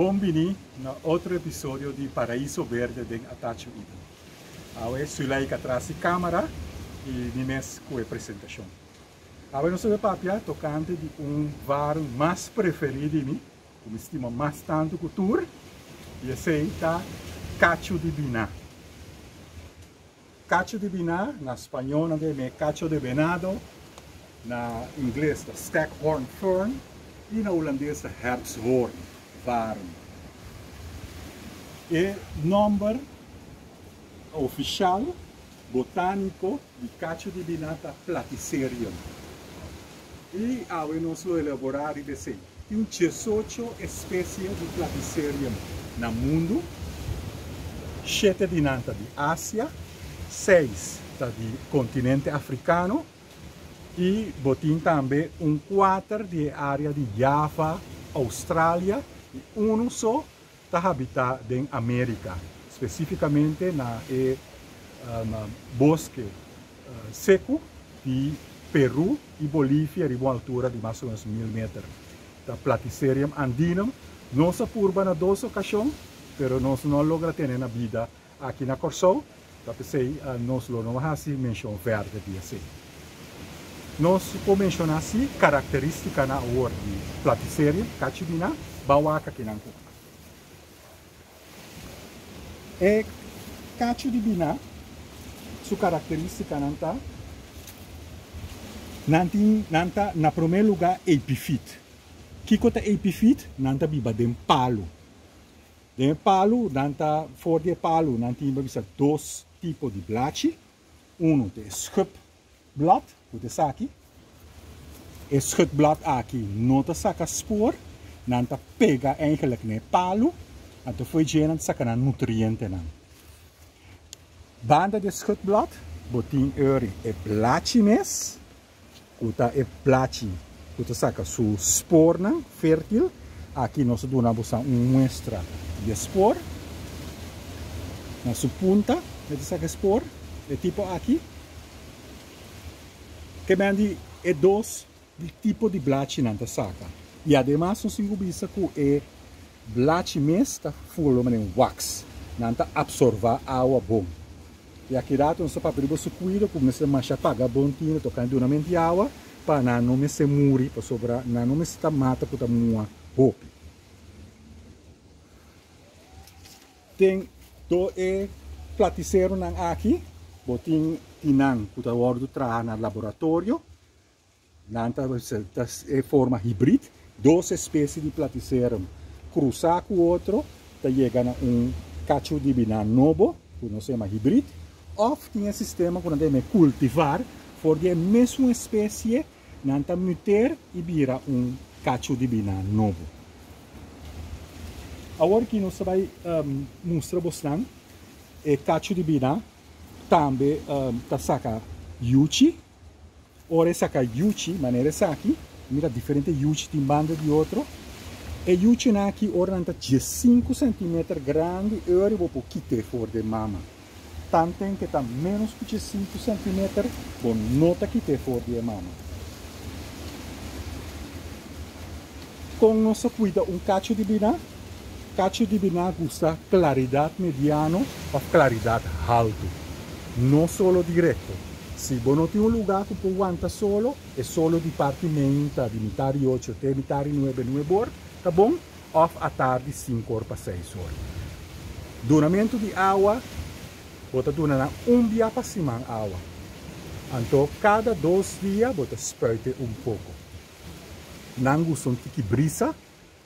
Bombini na outro episódio de Paraíso Verde de Atacho Ida. Agora, Suleika traz câmera e Nimes com a apresentação. Agora, nós vamos papia tocante de um var mais preferido de mim, como estima mais tanto cultura, e esse aí tá Cacho de Biná. Cacho de Biná, na espanhola, é Cacho de Venado, na inglês, da Stackhorn Fern, e na holandesa, Herbsworn. Varm. E nome oficial botânico de Cacho de Binata Platycerium. E ao nosso elaborar e dizer, tem um 18 espécies de Platycerium no mundo, 7 de nanta de Ásia, 6 de continente africano e botim também um 4 de área de Java, Austrália um só está habitado em América, especificamente na, na bosque uh, seco de Peru e Bolívia, a uma altura de mais ou menos mil metros. Da Platycerium andinum, nossa curva na duas ocasiões, mas nós não logra ter na vida aqui na Corsol, então pensei, uh, nós não fazer menção verde de assim. Nós mencionar assim, característica na ordem de Platycerium, cachibina, bawa ka kinangko. E cacho di bina, su característica nanta, nanti nanta na primeiro lugar epifit. Kiko ta epifit, nanta biba dem palo. Dem palo, nanta for de palo, nanti biba bisa dos tipo de blachi. Uno de schupblad, o de saki. E schupblad aqui, nota saca spoor. Nanta pega eigenlijk ne palo en te foi genen sakana nutriënten nan. Banda de schutblad, botin euri e blachi mes, uta e blachi, uta saka su spor nan, fértil, aqui nós donamos uma muestra de spor, na su punta, de saca spor, de tipo aqui, que mandi e dos di tipo di blachi nanta saca. E además nós ingubisa que é blach mesta full de wax, nanta absorver água bom. E aqui rato nós para perigo se cuida como se mancha paga bom tocando duramente água para não me se muri para sobrar, não me se mata para mua roupa. Tem do e platiceiro nang aqui, botin tinang puta do tra na laboratório, nanta é forma híbrida duas espécies de platycerum cruzar com o outro, tá chegando um cacho de bina novo, que nós chamamos híbrido, ou tinha sistema que nós cultivar, porque a mesma espécie, nós mutar e vira um cacho de bina novo. Agora que nós vamos um, mostrar bastante, é cacho de bina também um, tá saca yuchi, ora saca yuchi, maneira aqui, mira diferente yuchi de banda de outro. E yuchi aqui ora anta 5 cm grande e ora vou kite for de mama. Tanto que está menos que 5 cm bom nota kite for de mama. Com nossa cuida um cacho de bina. Cacho de bina gusta claridade mediano ou claridade alto. Não solo direto Voi non un lugar che può aguanta solo, è solo di partimento di mitari 8 te mitari 9 9 bor, tá bom? Off a tarde 5 ore para 6 ore. Donamento de água, bota dona um dia para cima água. Então, cada dois dias, bota sperte um pouco. Não gusto que brisa,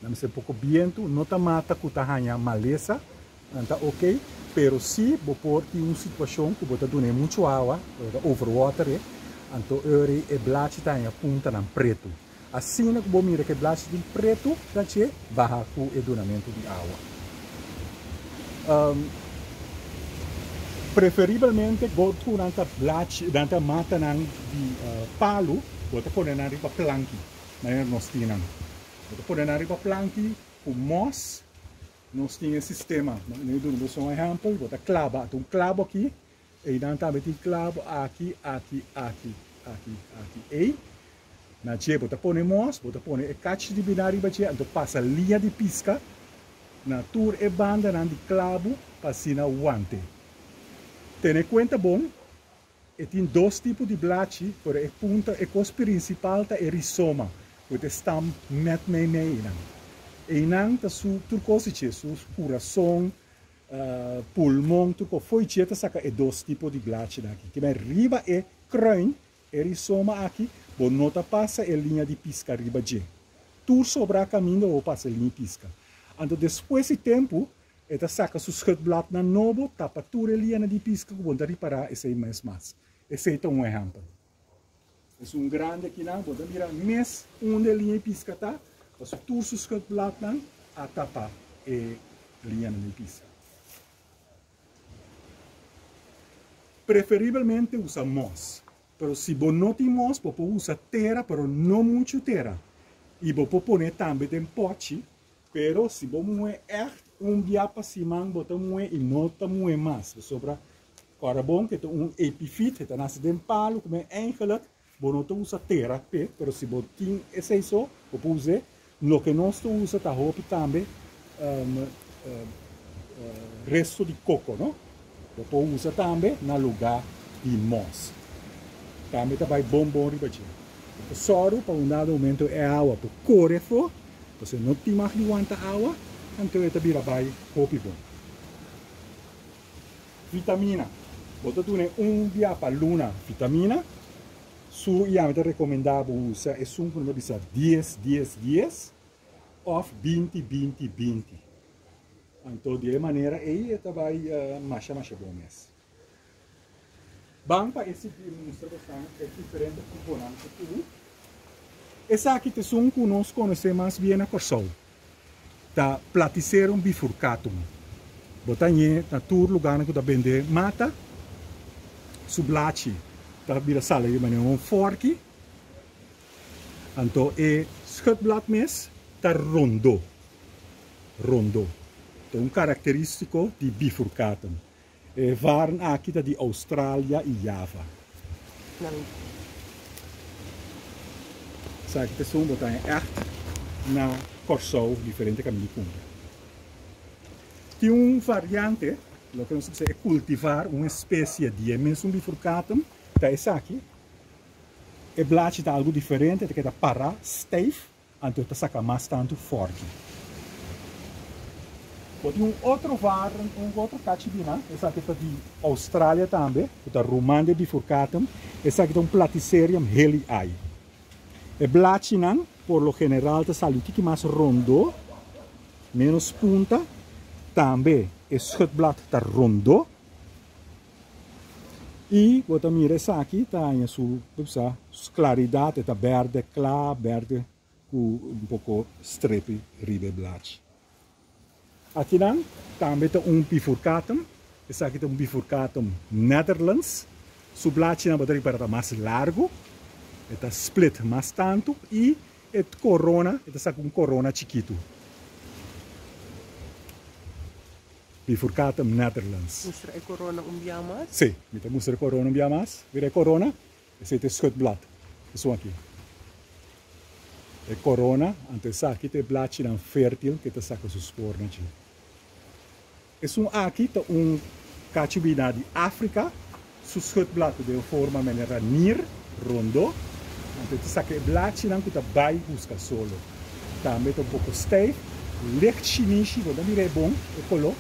não se pouco vento, não tá mata que tá maleza, então ok, pero si bo porti un situação que bota dune muito água, overwater, eh? anto eri e blachi tanya punta nan preto. Assim que bo mira que blachi din preto, dace barra o edunamento de água. Um, preferivelmente gotu nanta blachi, nanta mata nan di uh, palo, bota pone nan ripa planki, na nós tinam. Bota pone nan ripa planki, com moss, nós tínhamos sistema, do vou um exemplo, vou dar clavo, um clavo aqui, e não também tem clavo aqui, aqui, aqui, aqui, aqui, e na dia vou pôr mos, vou pôr a caixa de binário para então passa a linha de pisca, na tour e banda nan di clavo passina guante. Ten em conta bom, e tem dois tipos de blachi, por e punta e cos principal ta e risoma, que stam met me me inan. E inan ta su turcosice, su coração, uh, pulmão, turco foi tieta saca e dois tipos de blachi daqui. Que mais riba e kruin, e risoma aqui, bo nota passa e linha de pisca riba de. Tur sobra caminho ou passa linha de pisca. Ando depois de tempo, eta saca su schutblad na novo, tapa tur e linha de pisca, que bonda riparar esse mês mais. Esse é um exemplo. É um grande aqui não, bonda mira mês onde linha de pisca tá, mas tur su schutblad na, a tapa e linha de pisca. Preferivelmente usa moss. Pero se não tem moss, você usa terra, pero não muito terra. E você pode também em pote, pero se você moe echt um dia para cima, moe e está moe mais. Sobra carbon, que é um epifit, que é nasce de palo, como é você não usa terra, pero se você tem isso, você usa, no que nós usa, tá roupa também, uh, uh, resto de coco, não? Você usa também no lugar de moss. Também tá vai bom bom riba de. O soro para um dado momento é água para correr for, você não tem mais de quanta água, então é também vai hopi bom. Vitamina. Você tem um dia para luna vitamina. Su ia me recomendava usar é um como bisa 10 10 10 of 20 20 20. Então de maneira aí é vai uh, mais mais bom mesmo. Para esse mostra bastante é diferente componente tudo. Essa aqui te são que nós conhecemos bem a Corsol. Da platicerum bifurcatum. Botanye na tur lugar que da vende mata. Sublachi. Da vira sala de maneira um fork. Anto e schutblad mes ta rondo. Rondo. É um característico de bifurcatum eh, waren aqui de Austrália e Java. Sabe que são botar echt na Corsou diferente caminho de Tem uma variante, o que nós é cultivar uma espécie de mesmo bifurcatum, aqui. É blade de algo diferente, que é para stijf, então saca mais tanto forte. Pode um outro var, um outro cachibina, essa aqui está de Austrália também, está Rumande bifurcatum, essa aqui é um platicerium helii. E blachinan, por lo general, está que mais rondo, menos punta, também é schutblad está rondo. e quota mire saki ta em su sa claridade ta verde clá verde cu um pouco strepi ribe blach atinan também tá um bifurcatum esse aqui tá um bifurcatum Netherlands su blach na bateria para tá mais largo eta split mais tanto e et corona eta saco um corona chiquito Bifurcatum Netherlands. Mostra é corona um dia mais? Sim, então mostra corona um dia mais. Vira corona, esse é schutblad. Isso aqui. É corona, antes aqui tem blad fértil que está saca os esporos aqui. É um aqui tá um cachubina de África, suscutblad de forma maneira nir, rondo. Então, tu sabe blad não que tá vai buscar solo. Tá, mete um pouco stijf, licht chinese, vou dar é bom, é colo.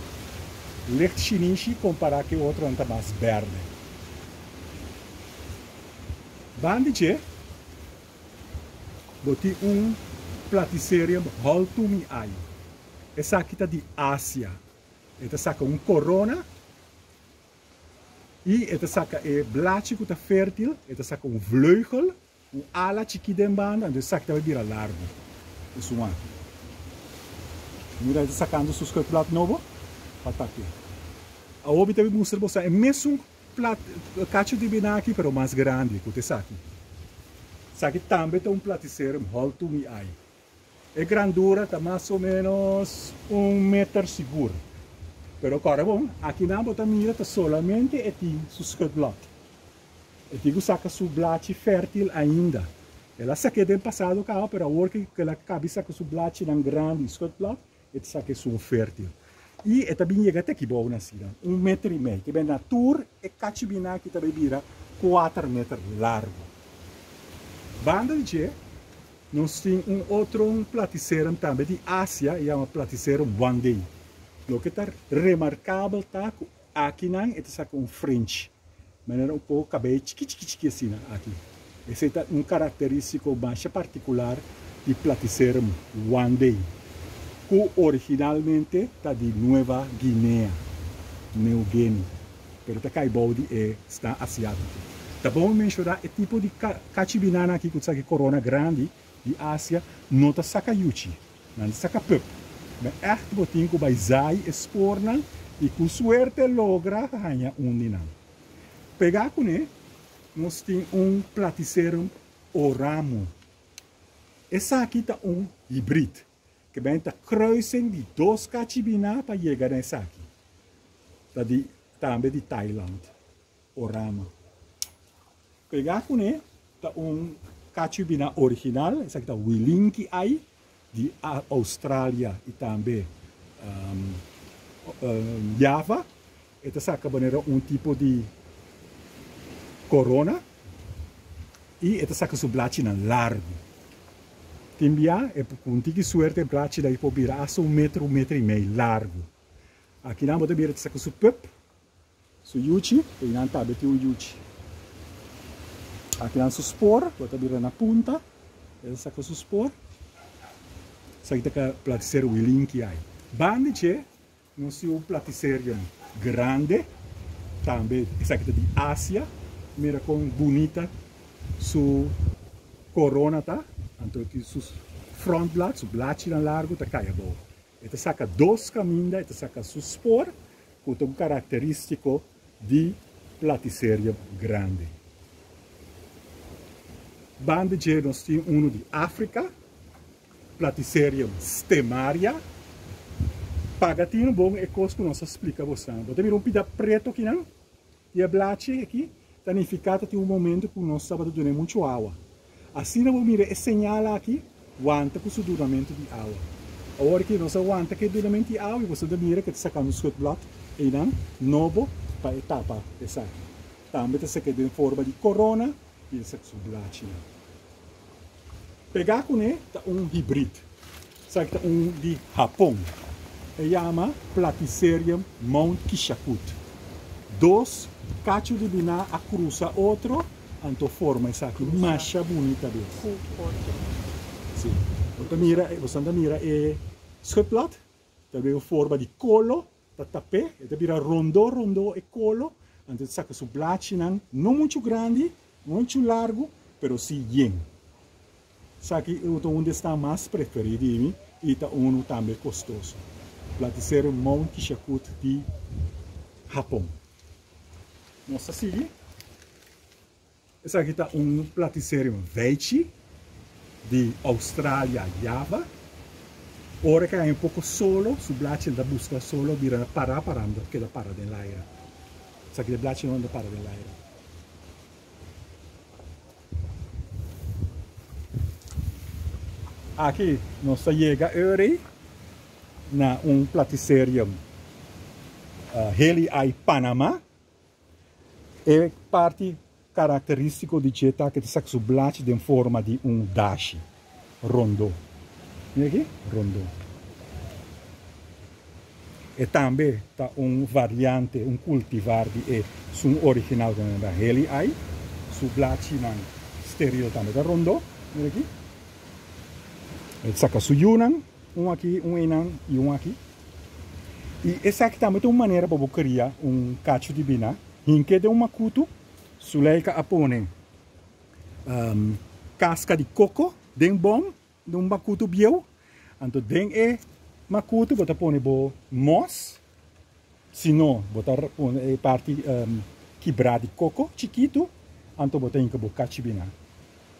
Chinese comparar que o outro não tá mais verde. Bandiche, boti um platicerium holtumi ai. Essa aqui tá de Ásia. Eta saca um corona e eta saca blaadje que está fértil, eta saca um vleugel, um ala então saca vai virar largo. Isso é Mira, está sacando seus plato novo, para aqui. A obi também mostra você é mesmo plat, cacho de binaki, pero mais grande, que você sabe. Sabe também tem um platiceiro, holto mi ai. É grandura, está mais ou menos um metro seguro. Pero agora, bom, aqui na bota mira tá solamente é tem suscutblad. E digo saca su blad fértil ainda. Ela saque do passado cá, pero agora que ela cabe saca su blad não grande aqui é um fértil. E é também chega até aqui bom assim, um metro e meio, que bem na tour e cachibina que também vira 4 metros largo. Banda de nós temos um outro um platiceiro também de Ásia, e é um platiceiro Wandei. O que está remarcável tá aqui não é um French, mas era um pouco cabelo chiqui assim aqui. Esse é um característico mais particular de platiceiro Wandei, que originalmente está de Nova Guiné, New Guinea, mas está caibou de é, está asiático. Tá bom mencionar o tipo de cachibinana aqui, que sabe corona grande de Ásia, não está saca yuchi, não saca pup. Mas é que botinho que vai zai exporna e com suerte logra ganhar um dinam. Pegar com ele, nós temos um platiceiro oramo. Essa aqui está um híbrido, da cruising de dois cachibina para chegar nessa aqui. Tá de, também de Thailand, oramo pegar com ele, tá um cachubina original, esse aqui tá Willink aí, de Austrália e também um, um, Java. Esta é maneira um tipo de corona e esta saca su blacina largo. Timbia é com tique suerte blacina e pode virar um metro, um metro e meio largo. Aqui não pode virar esta saca su pup, su yuchi, e não tá beti o yuchi. Aqui lang suspor, bota bira na punta, essa com suspor. Sa kita ka platisero willing que ai. Bande che, não se um platiserium grande, também essa aqui de Ásia, mira com bonita su corona tá, então aqui su front blad, su blad largo tá caia boa. Esta saca dois caminhos, esta saca suspor, com um característico de platiserium grande. Bande de nós temos um de África, Platicerium stemaria. Pagatino bom é coisa que nós explica você. Você vira um pida preto aqui não? E a blache aqui, danificada tem um momento que nós estava dando muito água. Assim é señala aqui, aguanta com o duramento de água. A hora que nós aguanta que duramento de água, você mira que está sacando o blot, e não, novo para etapa essa. Também está sacando em forma de corona, e essa aqui pegar com ele tá um híbrido. Sabe tá um de Japão. Ele chama Platycerium Mount Kishakut. Dois cachos de biná a cruza outro, anto forma essa aqui, macha bonita dele. Sim. Você mira, você mira é schutblad, também forma de colo, da tapé, e vira rondo, rondo e colo, anto saca su blachi não muito grande, muito largo, pero sim bien. Só que onde está mais preferido e está um também custoso. Platicero Mount Kishakut de Japão. Nossa seguir. Esse aqui está um platicero Veichi de Austrália, Java. Ora que é um pouco solo, se blate da busca solo, vira parar parando, que da para de lá. Esse aqui de blate não da para de lá. aqui nós chega hoje na um platicerium uh, Heli ai Panama é parte característico de Jetta que está sublate em forma de um dashi. Rondo e aqui rondo e também está um variante um cultivar de é um original da Heli ai sublate man stereo também da rondo e aqui saca suyunan, um aqui, um enan e um aqui. E tem uma maneira para criar um cacho de bina. Em que de um macuto, suleika apone um, casca de coco, den bom, de um macuto biel. Então, den é macuto, bota bo mos. Se não, bota pone parte um, quebrada de coco, chiquito. Então, bota que bo cacho bina.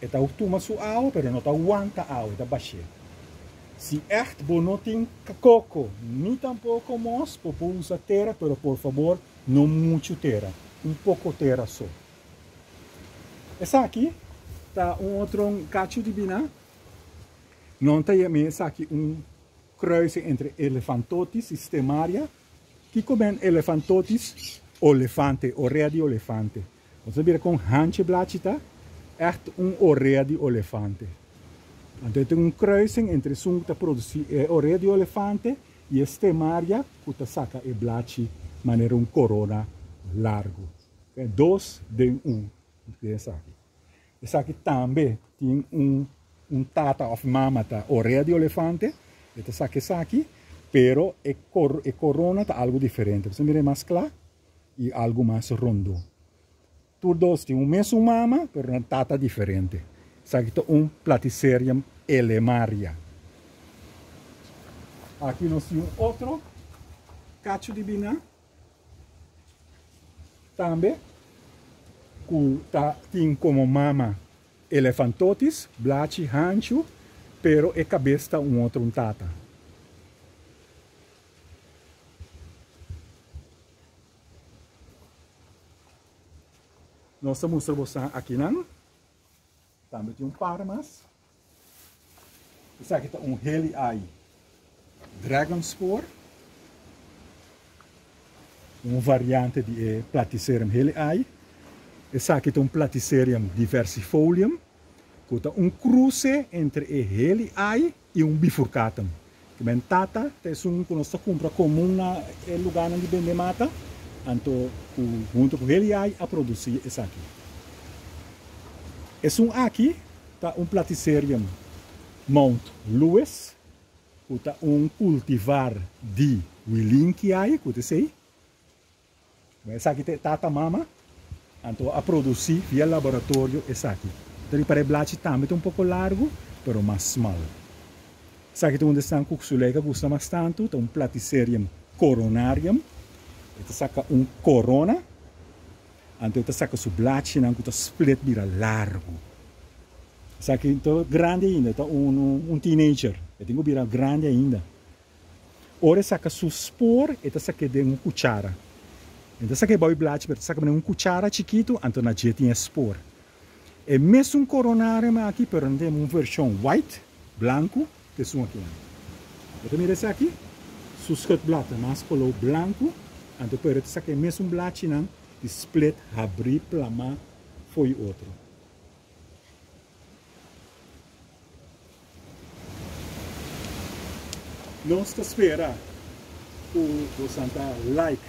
Eta utuma su ao, pero não tá aguanta ao, baixo. Se echt bonotin coco, nem tampouco mos, por usa terra, pero por favor, não muito terra, um pouco terra só. Essa aqui tá um outro um cacho de biná. Não tem essa aqui um kruising entre Elephantotis systemaria. Kiko ben Elephantotis olifante, orrea di olifante. Ons weer kon handjebladje ta, echt een orrea di olifante. En dit is een kruising entre zo'n te produceren eh, orrea di olifante e estemaria, que saca e bladje, maar een corona largo. Okay, dos de um. Essa aqui. Essa aqui também tem um, um tata of mamata, orrea de elefante. Essa aqui, essa aqui, pero é, é corona tá algo diferente. Você mira mais claro e algo mais rondo. Todos têm um mesmo mama, pero uma tata diferente. Essa aqui é um Platycerium elemaria. Aqui nós temos outro cacho de biná também tá, tem como mama elefantotis, blate, rancho, pero é cabeça um outro um tata. Nós mostramos você aqui não. Também tem um parmas. Isso aqui está um heli eye. Dragon Spore uma variante de Platycerium helii. Essa aqui é um Platycerium diversifolium, é um cruce entre o helii e um bifurcatum. Que é tata, é um nós compra comum na lugar onde vende mata, então junto com o helii a produzir essa aqui. Esse um aqui, tá um Platycerium Mount Lewis, é um cultivar de Willinkiai, que sei, essa aqui tem tata mama, então a produzir via laboratório essa aqui. Então para o blate também um pouco largo, mas mais. Essa aqui tem onde está um cuxuleca, gosta bastante, tem um platicerium coronarium. Ito saca um corona. Então ito saca su blate, não ito split vira largo. Aqui então grande ainda, então um, um teenager. Eu tenho vira grande ainda. Ora saca su spor, ito saca de um cuchara. Então, essa aqui é blate, mas sabe um cuchara chiquito, então na gente tem spor. É mesmo um coronário aqui, pero tem uma versão white, branco, que é aqui. Então, mira esse aqui, suscut blata, mas colou branco, então, pero essa aqui é mesmo blate, não, split, abrir, plama, foi outro. Nós espera o, o Santa like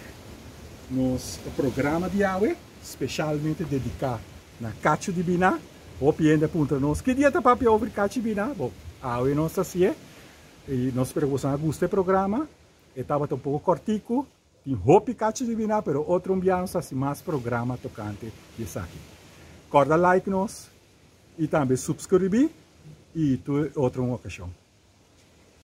nos programa de AUE, especialmente dedicado na Cacho de Biná, ou piende punta nos. Que dia tá para over Cacho de Biná, bom, AUE não assim e nós que goste do programa, estava um pouco cortico, tem hopi Cacho de Biná, pero outro ambiente assim mais programa tocante isso aqui. Corda like nos, e também subscrever, e tu outra ocasião.